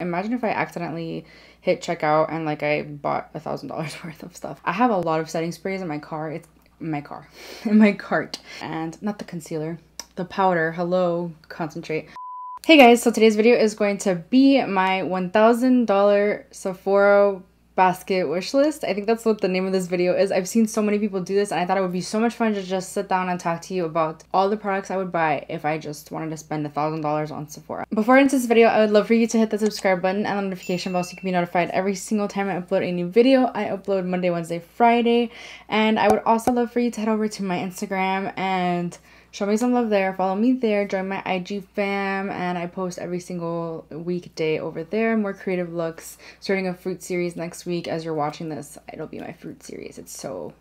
Imagine if I accidentally hit checkout and like I bought a thousand dollars worth of stuff. I have a lot of setting sprays in my car. It's in my car, in my cart, and not the concealer, the powder. Hello, concentrate. Hey guys, so today's video is going to be my $1,000 Sephora basket wish list. I think that's what the name of this video is. I've seen so many people do this and I thought it would be so much fun to just sit down and talk to you about all the products I would buy if I just wanted to spend a thousand dollars on Sephora. Before I into this video, I would love for you to hit the subscribe button and the notification bell so you can be notified every single time I upload a new video. I upload Monday, Wednesday, Friday, and I would also love for you to head over to my Instagram and show me some love there. Follow me there. Join my ig fam. And i post every single weekday over there. More creative looks. Starting a fruit series next week. As you're watching this it'll be my fruit series. It's so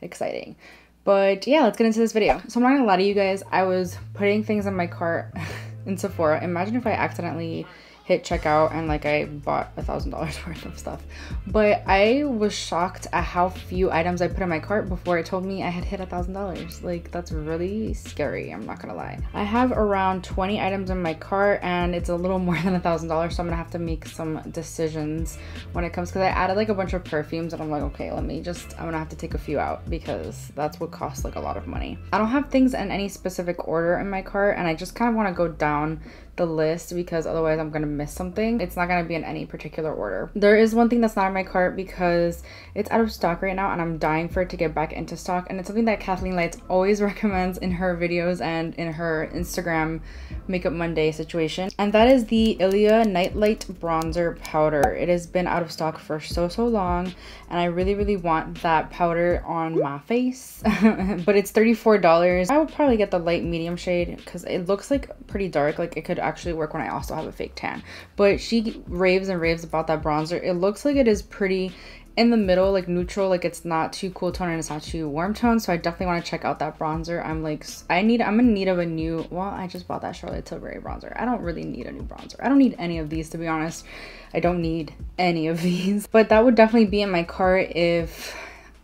exciting. But yeah let's get into this video. So i'm not gonna lie to you guys. I was putting things in my cart in sephora. Imagine if i accidentally hit checkout and like I bought a thousand dollars worth of stuff. But I was shocked at how few items I put in my cart before it told me I had hit a thousand dollars. Like that's really scary, I'm not gonna lie. I have around 20 items in my cart and it's a little more than a thousand dollars, so I'm gonna have to make some decisions when it comes because I added like a bunch of perfumes and I'm like, okay, let me just I'm gonna have to take a few out because that's what costs like a lot of money. I don't have things in any specific order in my cart and I just kind of want to go down the list because otherwise I'm gonna miss something. It's not gonna be in any particular order. There is one thing that's not in my cart because it's out of stock right now and I'm dying for it to get back into stock and it's something that Kathleen Lights always recommends in her videos and in her Instagram Makeup Monday situation and that is the Ilia NightLite Bronzer Powder. It has been out of stock for so so long and I really really want that powder on my face but it's $34. I would probably get the light medium shade because it looks like pretty dark like it could actually work when I also have a fake tan. But she raves and raves about that bronzer. It looks like it is pretty in the middle, like neutral, like it's not too cool tone and it's not too warm tone. So I definitely want to check out that bronzer. I'm like, I need, I'm in need of a new, well, I just bought that Charlotte Tilbury bronzer. I don't really need a new bronzer. I don't need any of these, to be honest. I don't need any of these, but that would definitely be in my cart if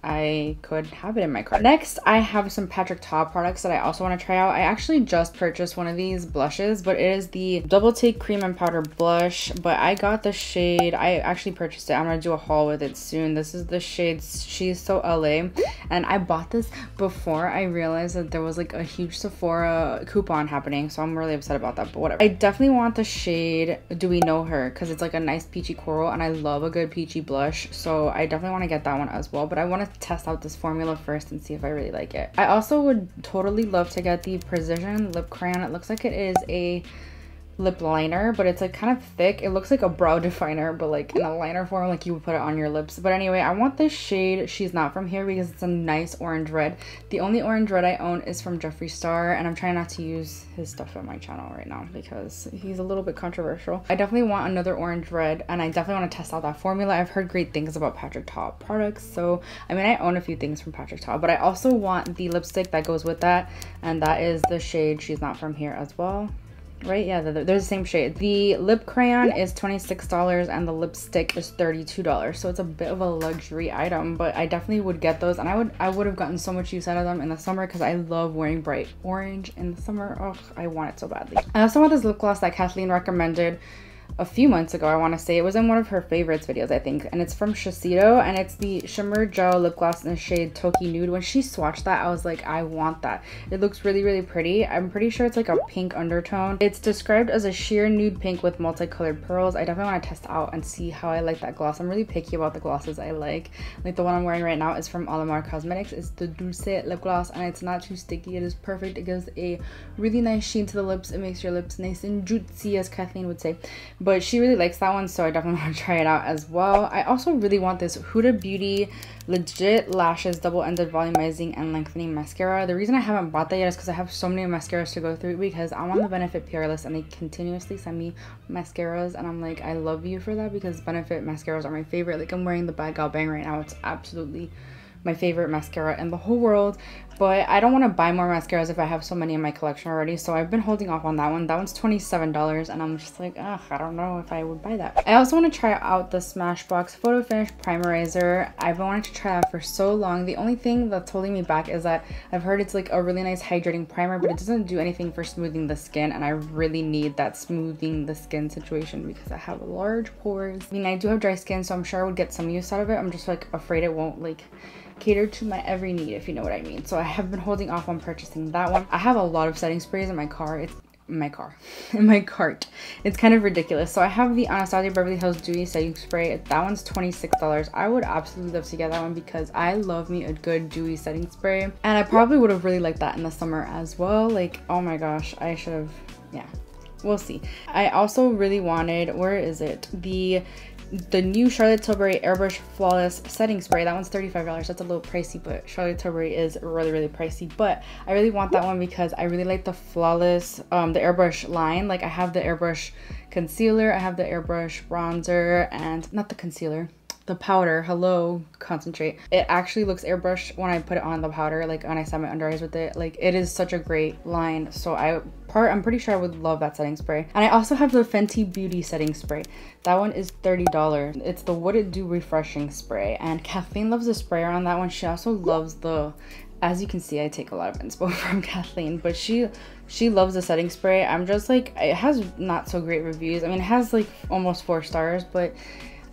I could have it in my cart. Next, I have some Patrick Ta products that I also want to try out. I actually just purchased one of these blushes, but it is the Double Take Cream and Powder Blush, but I got the shade, I actually purchased it. I'm going to do a haul with it soon. This is the shade She's So LA, and I bought this before I realized that there was like a huge Sephora coupon happening, so I'm really upset about that, but whatever. I definitely want the shade Do We Know Her, because it's like a nice peachy coral, and I love a good peachy blush, so I definitely want to get that one as well, but I want to test out this formula first and see if I really like it. I also would totally love to get the Precision Lip Crayon. It looks like it is a lip liner but it's like kind of thick. It looks like a brow definer but like in a liner form like you would put it on your lips. But anyway i want this shade she's not from here because it's a nice orange red. The only orange red i own is from jeffree star and i'm trying not to use his stuff on my channel right now because he's a little bit controversial. I definitely want another orange red and i definitely want to test out that formula. I've heard great things about patrick ta products so i mean i own a few things from patrick ta but i also want the lipstick that goes with that and that is the shade she's not from here as well right? Yeah, they're, they're, the same shade. The lip crayon is $26 and the lipstick is $32. So it's a bit of a luxury item, but I definitely would get those. And I would I would have gotten so much use out of them in the summer because I love wearing bright orange in the summer. Oh, I want it so badly. I also want this lip gloss that Kathleen recommended a few months ago, I want to say. It was in one of her favorites videos, I think. And it's from Shiseido. And it's the Shimmer Gel Lip Gloss in the shade Toki Nude. When she swatched that, I was like, I want that. It looks really, really pretty. I'm pretty sure it's like a pink undertone. It's described as a sheer nude pink with multicolored pearls. I definitely want to test out and see how I like that gloss. I'm really picky about the glosses I like. Like the one I'm wearing right now is from Alamar Cosmetics. It's the Dulce lip gloss and it's not too sticky. It is perfect. It gives a really nice sheen to the lips. It makes your lips nice and juicy as Kathleen would say. But but she really likes that one so I definitely want to try it out as well. I also really want this Huda Beauty Legit Lashes Double-Ended Volumizing and Lengthening Mascara. The reason I haven't bought that yet is because I have so many mascaras to go through because I'm on the Benefit PR list and they continuously send me mascaras and I'm like, I love you for that because Benefit mascaras are my favorite. Like I'm wearing the Bad Gal Bang right now. It's absolutely my favorite mascara in the whole world. But I don't want to buy more mascaras if I have so many in my collection already. So I've been holding off on that one. That one's $27 and I'm just like, ugh, I don't know if I would buy that. I also want to try out the Smashbox Photo Finish Primerizer. I've been wanting to try that for so long. The only thing that's holding me back is that I've heard it's like a really nice hydrating primer, but it doesn't do anything for smoothing the skin. And I really need that smoothing the skin situation because I have large pores. I mean, I do have dry skin, so I'm sure I would get some use out of it. I'm just like afraid it won't like cater to my every need if you know what I mean. So I have been holding off on purchasing that one. I have a lot of setting sprays in my car. It's in my car, in my cart. It's kind of ridiculous. So I have the Anastasia Beverly Hills Dewy Setting Spray. That one's $26. I would absolutely love to get that one because I love me a good dewy setting spray. And I probably would have really liked that in the summer as well. Like, oh my gosh, I should have, yeah, we'll see. I also really wanted, where is it? The the new Charlotte Tilbury Airbrush Flawless Setting Spray. That one's $35. That's a little pricey, but Charlotte Tilbury is really, really pricey. But I really want that one because I really like the Flawless, um, the airbrush line. Like I have the airbrush concealer, I have the airbrush bronzer, and not the concealer, the powder hello concentrate. It actually looks airbrushed when i put it on the powder like when i set my under eyes with it. Like it is such a great line. So i part i'm pretty sure i would love that setting spray. And i also have the fenty beauty setting spray. That one is $30 it's the what it do refreshing spray. And kathleen loves the sprayer on that one. She also loves the as you can see i take a lot of inspo from kathleen but she she loves the setting spray. I'm just like it has not so great reviews. I mean it has like almost four stars but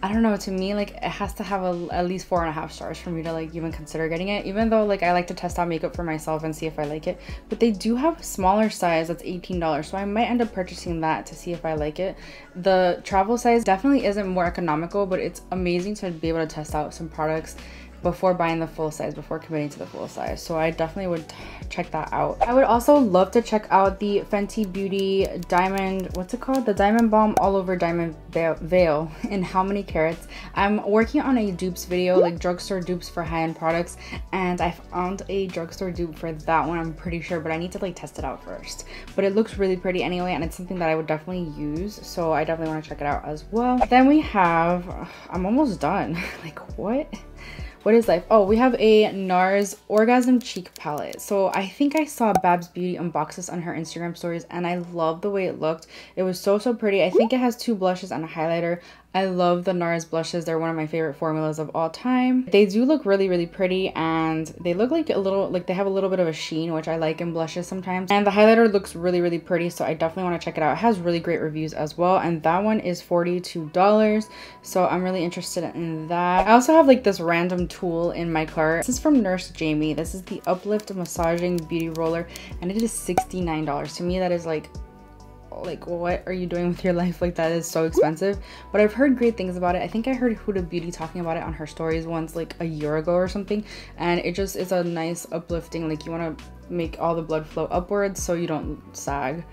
I don't know, to me, like, it has to have a, at least four and a half stars for me to, like, even consider getting it. Even though, like, I like to test out makeup for myself and see if I like it. But they do have a smaller size that's $18, so I might end up purchasing that to see if I like it. The travel size definitely isn't more economical, but it's amazing to be able to test out some products before buying the full size, before committing to the full size. So I definitely would check that out. I would also love to check out the Fenty Beauty Diamond, what's it called? The Diamond Balm All Over Diamond Veil in how many carats. I'm working on a dupes video, like drugstore dupes for high-end products. And I found a drugstore dupe for that one, I'm pretty sure, but I need to like test it out first. But it looks really pretty anyway, and it's something that I would definitely use. So I definitely want to check it out as well. Then we have, I'm almost done. like what? What is life? Oh, we have a NARS Orgasm Cheek Palette. So I think I saw Babs Beauty unbox this on her Instagram stories and I love the way it looked. It was so, so pretty. I think it has two blushes and a highlighter. I love the NARS blushes. They're one of my favorite formulas of all time. They do look really, really pretty and they look like a little, like they have a little bit of a sheen, which I like in blushes sometimes. And the highlighter looks really, really pretty. So I definitely want to check it out. It has really great reviews as well. And that one is $42. So I'm really interested in that. I also have like this random tool in my cart. This is from Nurse Jamie. This is the Uplift Massaging Beauty Roller and it is $69. To me, that is like like what are you doing with your life like that is so expensive but i've heard great things about it i think i heard huda beauty talking about it on her stories once like a year ago or something and it just is a nice uplifting like you want to make all the blood flow upwards so you don't sag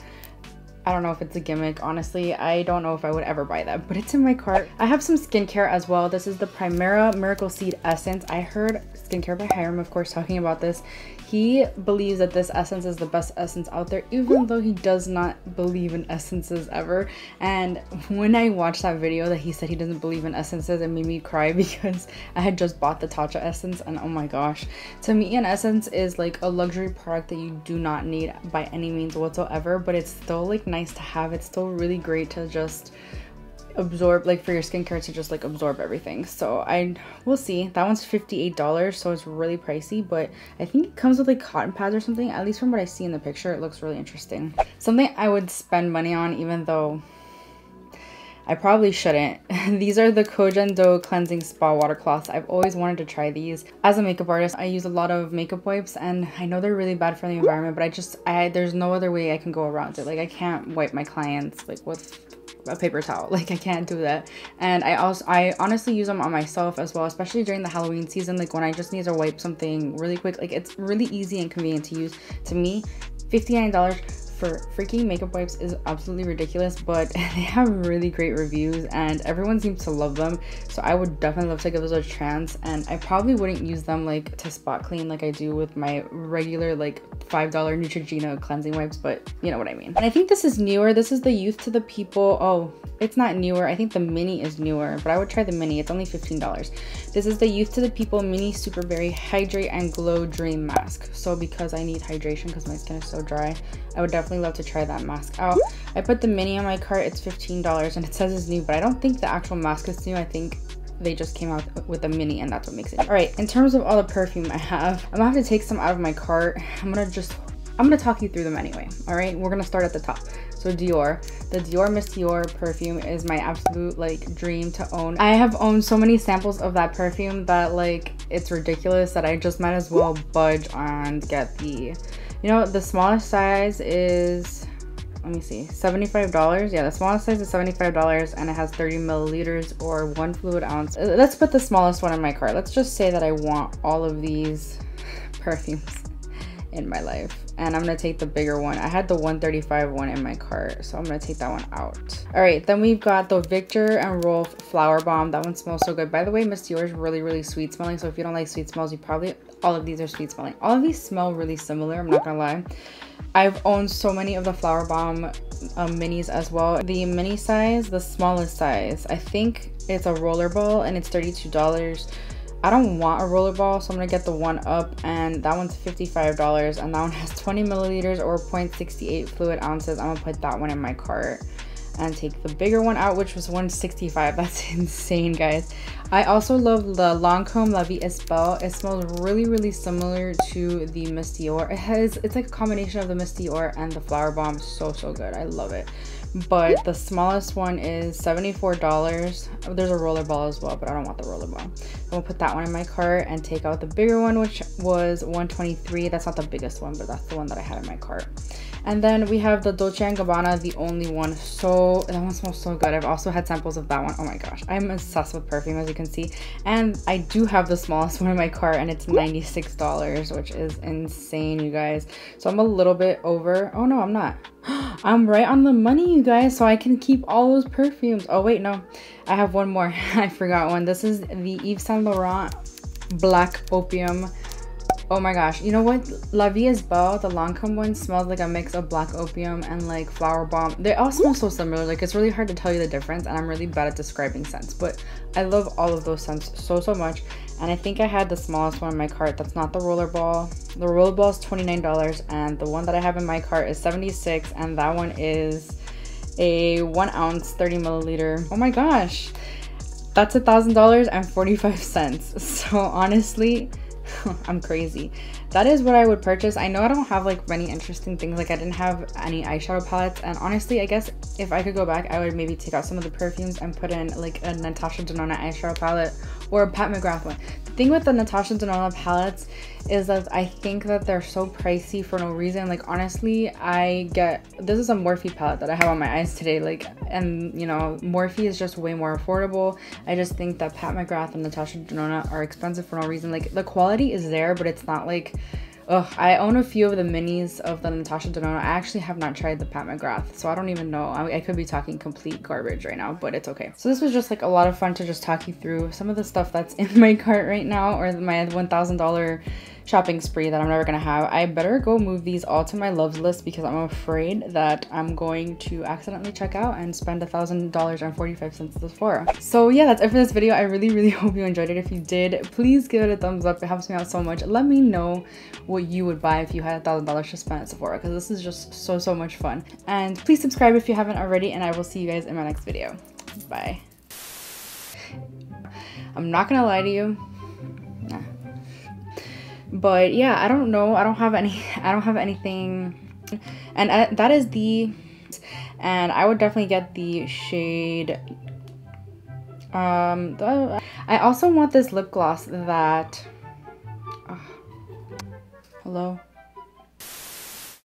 I don't know if it's a gimmick. Honestly, I don't know if I would ever buy that, but it's in my cart. I have some skincare as well. This is the Primera Miracle Seed Essence. I heard Skincare by Hyram, of course, talking about this. He believes that this essence is the best essence out there, even though he does not believe in essences ever. And when I watched that video that he said he doesn't believe in essences, it made me cry because I had just bought the Tatcha essence and oh my gosh. To me, an essence is like a luxury product that you do not need by any means whatsoever, but it's still like nice to have. It's still really great to just absorb like for your skincare to just like absorb everything so i will see that one's 58 dollars so it's really pricey but i think it comes with like cotton pads or something at least from what i see in the picture it looks really interesting something i would spend money on even though I probably shouldn't. these are the Koh Gen Do Cleansing Spa Water Cloths. I've always wanted to try these. As a makeup artist, I use a lot of makeup wipes and I know they're really bad for the environment, but I just, I there's no other way I can go around it. Like I can't wipe my clients like with a paper towel. Like i can't do that. And i also i honestly use them on myself as well especially during the halloween season like when i just need to wipe something really quick. Like it's really easy and convenient to use. To me $59 for freaking makeup wipes is absolutely ridiculous, but they have really great reviews and everyone seems to love them. So I would definitely love to give those a chance. And I probably wouldn't use them like to spot clean like I do with my regular like $5 Neutrogena cleansing wipes, but you know what I mean. And I think this is newer. This is the Youth to the People. Oh, it's not newer. I think the mini is newer, but I would try the mini. It's only $15. This is the Youth to the People Mini Super Berry Hydrate and Glow Dream Mask. So because I need hydration because my skin is so dry, I would definitely love to try that mask out. I put the mini on my cart. It's $15 and it says it's new, but I don't think the actual mask is new. I think they just came out with a mini and that's what makes it. All right, in terms of all the perfume I have, I'm gonna have to take some out of my cart. I'm gonna just, I'm gonna talk you through them anyway. All right, we're gonna start at the top. So Dior, the Dior Miss Dior perfume is my absolute like dream to own. I have owned so many samples of that perfume that like it's ridiculous that I just might as well budge and get the, you know, the smallest size is let me see, $75. Yeah, the smallest size is $75 and it has 30 milliliters or one fluid ounce. Uh, let's put the smallest one in my cart. Let's just say that I want all of these perfumes in my life and I'm gonna take the bigger one. I had the 135 one in my cart, so I'm gonna take that one out. All right, then we've got the Viktor and Rolf Flower Bomb. That one smells so good. By the way, Miss Dior is really, really sweet smelling, so if you don't like sweet smells, you probably, all of these are sweet smelling. All of these smell really similar, I'm not gonna lie. I've owned so many of the Flower Bomb um, minis as well. The mini size, the smallest size, I think it's a rollerball and it's $32. I don't want a rollerball, so I'm gonna get the one up and that one's $55 and that one has 20 milliliters or 0.68 fluid ounces. I'm gonna put that one in my cart and take the bigger one out, which was 165. That's insane, guys. I also love the Lancome La Vie Est Belle. It smells really, really similar to the Miss Dior. It has, it's like a combination of the Miss Dior and the Flower Bomb. So, so good. I love it. But the smallest one is $74. There's a roller ball as well, but I don't want the roller ball. I'm gonna put that one in my cart and take out the bigger one, which was 123. That's not the biggest one, but that's the one that I had in my cart. And then we have the Dolce & Gabbana, the only one. So, that one smells so good. I've also had samples of that one. Oh my gosh. I'm obsessed with perfume, as you can see. And I do have the smallest one in my cart, and it's $96, which is insane, you guys. So I'm a little bit over. Oh no, I'm not. I'm right on the money, you guys, so I can keep all those perfumes. Oh wait, no. I have one more. I forgot one. This is the Yves Saint Laurent Black Opium Oh my gosh, you know what? La Vie Est Belle, the Lancome one, smells like a mix of black opium and like flower bomb. They all smell so similar. Like it's really hard to tell you the difference and I'm really bad at describing scents. But I love all of those scents so, so much. And I think I had the smallest one in my cart. That's not the rollerball. The rollerball is $29 and the one that I have in my cart is 76 and that one is a one ounce 30 milliliter. Oh my gosh. That's a thousand dollars and 45 cents. So honestly, I'm crazy. That is what I would purchase. I know I don't have like many interesting things. Like I didn't have any eyeshadow palettes. And honestly, I guess if I could go back, I would maybe take out some of the perfumes and put in like a Natasha Denona eyeshadow palette or a Pat McGrath one. The thing with the Natasha Denona palettes is that I think that they're so pricey for no reason. Like honestly, I get this is a Morphe palette that I have on my eyes today. Like and you know, Morphe is just way more affordable. I just think that Pat McGrath and Natasha Denona are expensive for no reason. Like the quality is there, but it's not like Ugh, I own a few of the minis of the Natasha Denona. I actually have not tried the Pat McGrath, so I don't even know. I, I, could be talking complete garbage right now, but it's okay. So this was just like a lot of fun to just talk you through some of the stuff that's in my cart right now, or my $1,000 shopping spree that I'm never gonna have. I better go move these all to my loves list because I'm afraid that I'm going to accidentally check out and spend a thousand dollars and 45 cents at Sephora. So yeah, that's it for this video. I really, really hope you enjoyed it. If you did, please give it a thumbs up. It helps me out so much. Let me know what you would buy if you had a thousand dollars to spend at Sephora because this is just so, so much fun. And please subscribe if you haven't already and I will see you guys in my next video. Bye. I'm not gonna lie to you but yeah i don't know. I don't have any i don't have anything. And uh, that is the and i would definitely get the shade um the, i also want this lip gloss that uh, hello